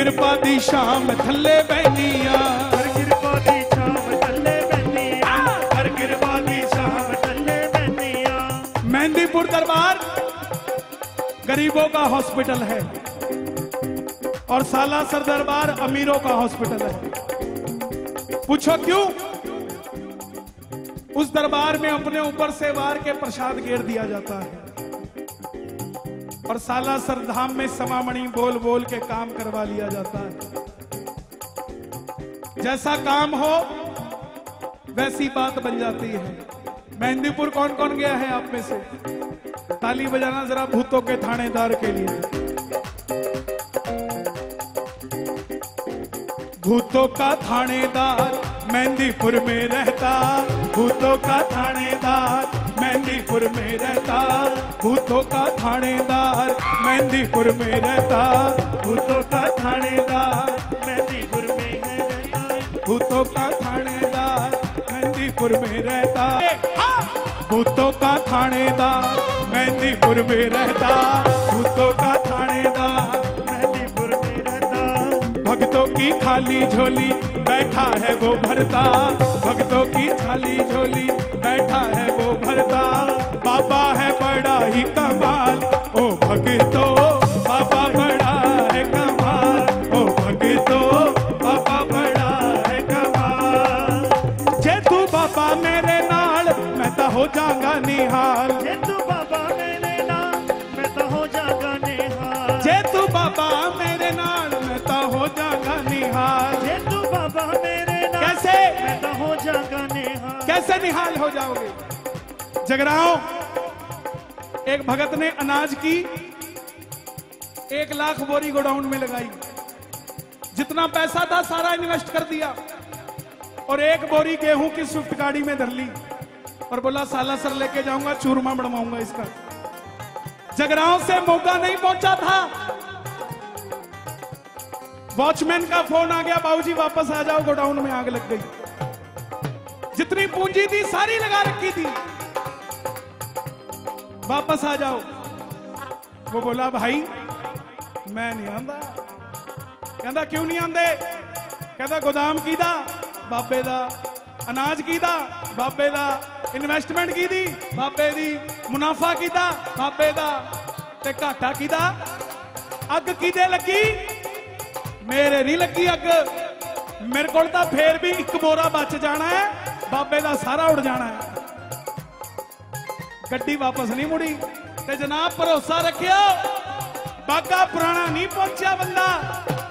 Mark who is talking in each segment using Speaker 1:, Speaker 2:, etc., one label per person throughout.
Speaker 1: किरपा दी शाम
Speaker 2: छाम थल्ले बन्निया
Speaker 1: मेहंदीपुर दरबार गरीबों का हॉस्पिटल है और सालासर दरबार अमीरों का हॉस्पिटल है पूछो क्यों उस दरबार में अपने ऊपर से वार के प्रसाद घेर दिया जाता है और सालासर धाम में समामणि बोल बोल के काम करवा लिया जाता है। जैसा काम हो, वैसी बात बन जाती है। मेहंदीपुर कौन कौन गया है आप में से? ताली बजाना जरा भूतों के थानेदार के लिए। भूतों का थानेदार मेहंदीपुर में रहता। भूतों का थानेदार मेहंदीपुर में रहता, भूतों का थानेदार मेहंदीपुर में रहता,
Speaker 2: भूतों का थानेदार मेहंदीपुर में रहता,
Speaker 1: भूतों का थानेदार मेहंदीपुर में रहता। भूतों का थानेदार मेहंदीपुर में रहता, भूतों का थानेदार
Speaker 2: मेहंदीपुर में रहता।
Speaker 1: भक्तों की खाली झोली बैठा है वो भरता, भक्तों की खाली झोली बाबा मेरे नाल मैं तो हो जाऊँगा निहाल।
Speaker 2: जे तू बाबा मेरे नाम मैं तो हो जागा निहाल।
Speaker 1: जे तू बाबा मेरे नाल मैं तो हो जाऊँगा निहाल।
Speaker 2: जे तू बाबा मेरे नाम
Speaker 1: कैसे?
Speaker 2: मैं तो हो जागा निहाल।
Speaker 1: कैसे निहाल हो जाओगे? जगराओ एक भगत ने अनाज की एक लाख बोरी गोडाउन में लगाई। जितना पैसा था सारा इन्वेस्ट कर दिया। और एक बोरी गेहूँ की स्विफ्ट गाड़ी में धर ली और बोला, साला सर लेके जाऊँगा, चूरमा बढ़वाऊँगा इसका। जगराओं से मौका नहीं पहुँचा था। वॉचमैन का फ़ोन आ गया, बाबूजी, वापस आ जाओ, गोडाउन में आग लग गई। जितनी पूंजी थी सारी लगा रखी थी। वापस आ जाओ। वो बोला, भाई, मैं नहीं आंदा। कहता क्यों नहीं आंदे? कहता गोदाम कीदा ਬਾਬੇ ਦਾ ਅਨਾਜ ਕੀਦਾ, ਬਾਬੇ ਦਾ ਇਨਵੈਸਟਮੈਂਟ ਕੀਦੀ, ਬਾਬੇ ਦੀ ਮੁਨਾਫਾ ਕੀਦਾ, ਬਾਬੇ ਦਾ ਤੇ ਘਾਟਾ ਕੀਦਾ। ਅੱਗ ਕਿਦੇ ਲੱਗੀ? ਮੇਰੇ ਨਹੀਂ ਲੱਗੀ ਅੱਗ। ਮੇਰੇ ਕੋਲ ਤਾਂ ਫੇਰ ਵੀ ਇੱਕ ਬੋਰਾ ਬਚ ਜਾਣਾ ਹੈ, ਬਾਬੇ ਦਾ ਸਾਰਾ ਉੜ ਜਾਣਾ ਹੈ। ਗੱਡੀ ਵਾਪਸ ਨਹੀਂ ਮੁੜੀ ਤੇ ਜਨਾਬ ਭਰੋਸਾ ਰੱਖਿਓ, ਬਾਗਾ ਪੁਰਾਣਾ ਨਹੀਂ ਪਹੁੰਚਿਆ ਬੰਦਾ।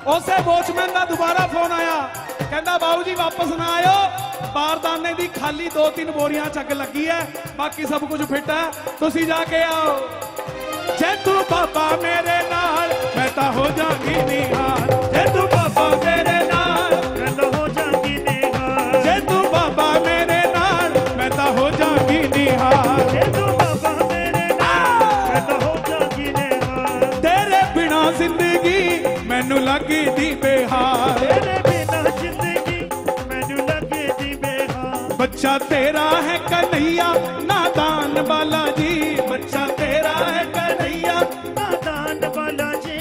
Speaker 1: ਉਸੇ ਵੋਚਮੈਨ ਦਾ ਦੁਬਾਰਾ ਫੋਨ ਆਇਆ। ਕਹਿੰਦਾ ਬਾਬੂ ਜੀ ਵਾਪਸ ਨਾ ਆਇਓ। ਬਾਰਦਾਨੇ ਦੀ ਖਾਲੀ ਦੋ ਤਿੰਨ ਬੋਰੀਆਂ ਚੱਕ ਲੱਗੀ ਐ। ਬਾਕੀ ਸਭ ਕੁਝ ਫਿੱਟ ਐ। ਤੁਸੀਂ ਜਾ ਕੇ ਆਓ। ਜੇ ਤੂੰ ਬਾਬਾ ਮੇਰੇ ਨਾਲ, ਮੈਂ ਤਾਂ ਹੋ ਜਾਗੀ ਨਿਹਾਲ। ਜੇ ਤੂੰ ਬਾਬਾ ਮੇਰੇ ਨਾਲ,
Speaker 2: ਮੈਂ ਤਾਂ ਹੋ ਜਾਗੀ ਨਿਹਾਲ।
Speaker 1: ਜੇ ਤੂੰ ਬਾਬਾ ਮੇਰੇ ਨਾਲ, ਮੈਂ ਤਾਂ ਹੋ ਜਾਗੀ ਨਿਹਾਲ।
Speaker 2: ਜੇ ਤੂੰ ਬਾਬਾ ਮੇਰੇ ਨਾਲ, ਮੈਂ ਤਾਂ ਹੋ ਜਾਗੀ ਨਿਹਾਲ।
Speaker 1: ਤੇਰੇ ਬਿਨਾ ਜ਼ਿੰਦਗੀ ਮੈਨੂੰ ਲੱਗਦੀ
Speaker 2: ਦੀ
Speaker 1: ਬੇਹਾਲ। बच्चा तेरा है कन्हैया, नादान बालाजी। बच्चा तेरा है कन्हैया,
Speaker 2: नादान बालाजी।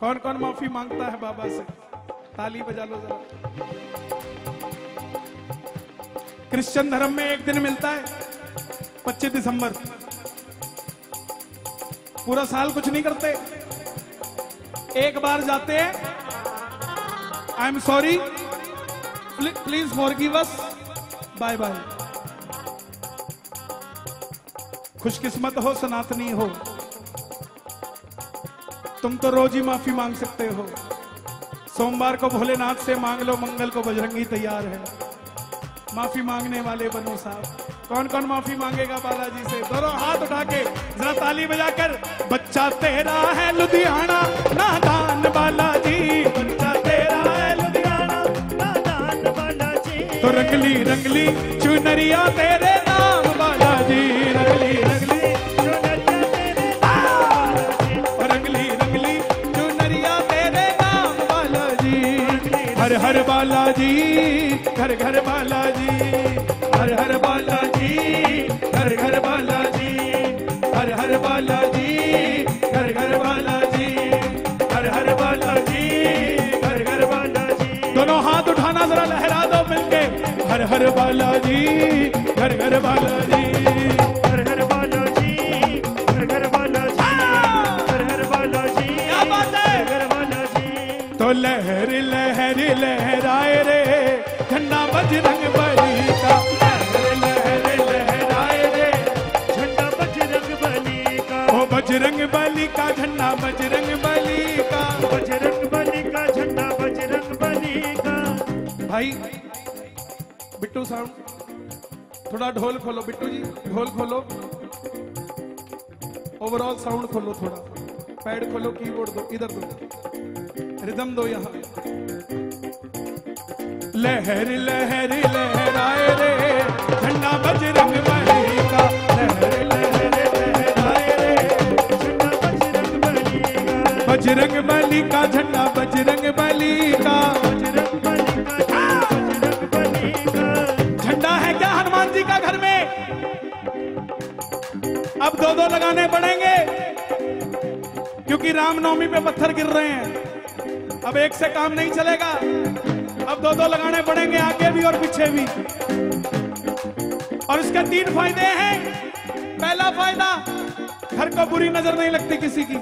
Speaker 1: कौन कौन माफ़ी माँगता है बाबा से? ताली बजा लो जरा। क्रिश्चियन धर्म में एक दिन मिलता है 25 दिसंबर। पूरा साल कुछ नहीं करते। एक बार जाते हैं। I am sorry please forgive us bye bye. खुशकिस्मत हो, सनातनी हो। तुम तो रोज ही माफ़ी मांग सकते हो। सोमवार को भोलेनाथ से मांग लो, मंगल को बजरंगी तैयार है। माफ़ी मांगने वाले बनो साहब कौन कौन माफ़ी मांगेगा बालाजी से? दोनों हाथ उठा के जरा ताली बजाकर, बच्चा तेरा है लुधियाना, नादान बालाजी रंगली चुनरिया तेरे नाम, बालाजी, रंगली रंगली रंगली रंगली चुनरिया तेरे नाम, बालाजी। हर हर बालाजी, घर घर लहर लहर, लहराए रे। झंडा बजरंग बली का। लहर लहर, लहराए रे।
Speaker 2: झंडा बजरंग बली का।
Speaker 1: ओ बजरंग बली का झंडा बजरंग बली का।
Speaker 2: बजरंग बली का झंडा बजरंग बली का।
Speaker 1: भाई, बिट्टू साउंड थोड़ा ढोल खोलो। बिट्टू जी, ढोल खोलो। ओवरऑल साउंड खोलो थोड़ा। पैड खोलो कीबोर्ड दो। इधर दो। रिदम दो यहाँ। लहर लहर, लहराए रे। झंडा बजरंग बली का। लहर लहर, लहराए रे।
Speaker 2: झंडा बजरंग बली का।
Speaker 1: बजरंग बली का, झंडा बजरंग बली का।
Speaker 2: झंडा
Speaker 1: है क्या हनुमान जी का घर में? अब दो दो लगाने पड़ेंगे, क्योंकि रामनवमी पे पत्थर गिर रहे हैं। अब एक से काम नहीं चलेगा। अब दो दो लगाने पड़ेंगे आगे भी और पीछे भी। और इसके तीन फ़ायदे हैं। पहला फ़ायदा, घर को बुरी नज़र नहीं लगती किसी की।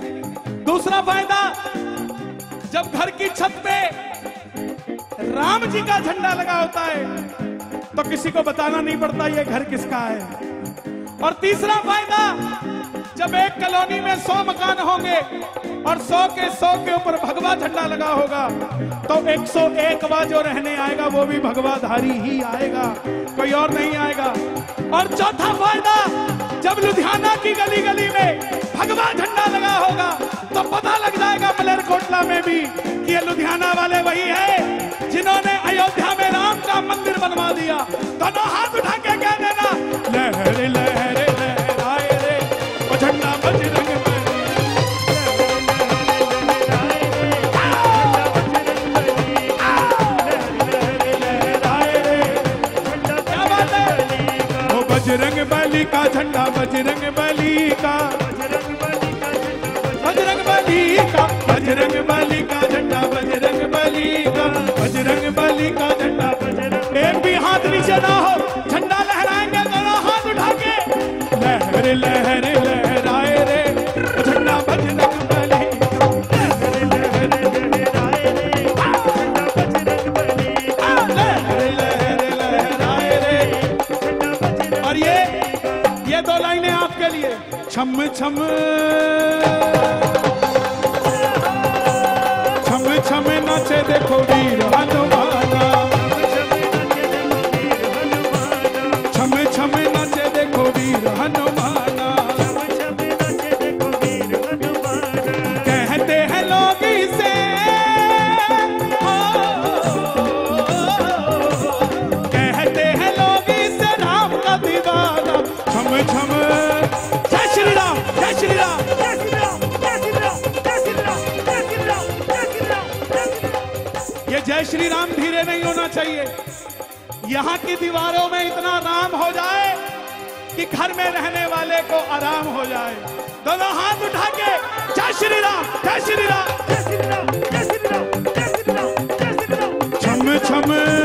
Speaker 1: दूसरा फ़ायदा, जब घर की छत पे राम जी का झंडा लगा होता है तो किसी को बताना नहीं पड़ता ये घर किसका है। और तीसरा फ़ायदा, जब एक कॉलोनी में सौ मकान होंगे और सौ के सौ के ऊपर भगवा झंडा लगा होगा तो 101 वा जो रहने आएगा, वो भी भगवाधारी ही आएगा, कोई और नहीं आएगा। और चौथा फ़ायदा, जब लुधियाना की गली गली में भगवा झंडा लगा होगा तो पता लग जाएगा मलेरकोटला में भी कि ये लुधियाना वाले वही है, जिन्होंने अयोध्या में राम का मंदिर बनवा दिया। दोनों हाथ उठा बजरंग बली का झंडा, बजरंग बली का। बजरंग बली का, बजरंग बली का झंडा, बजरंग बली का। बजरंग बली का दो लाइनें आपके लिए। छम छम जय श्री राम, धीरे नहीं होना चाहिए। यहाँ की दीवारों में इतना राम हो जाए कि घर में रहने वाले को आराम हो जाए। दोनों हाथ उठा के, जय श्री राम, जय श्री राम, जय श्री राम, जय श्री राम, जय श्री राम, जय श्री राम। छम छम।